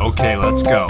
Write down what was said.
Okay, let's go.